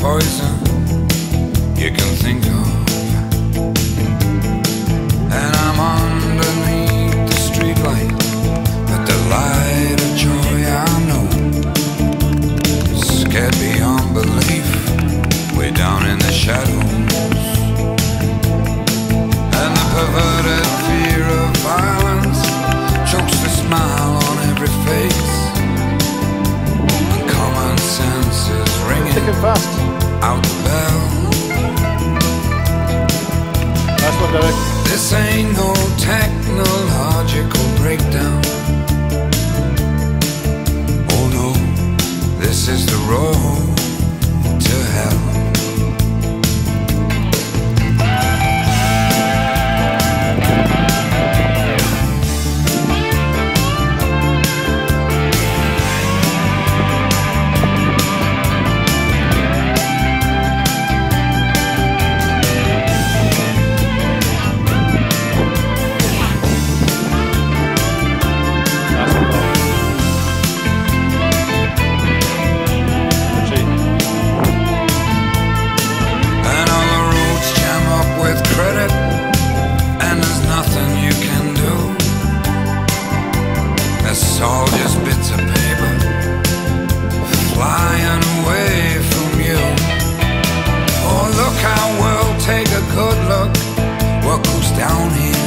poison you can think of. And I'm underneath the streetlight, but the light of joy I know is scared beyond belief. We're down in the shadows. ringing. Fast. Out the bell. Nice Derek. This ain't no technological breakdown. Oh no, this is the road to hell. Good luck. what goes down here.